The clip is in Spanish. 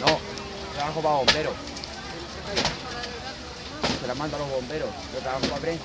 No, trabajo para bomberos. Se las mando a los bomberos, yo trabajo para prensa.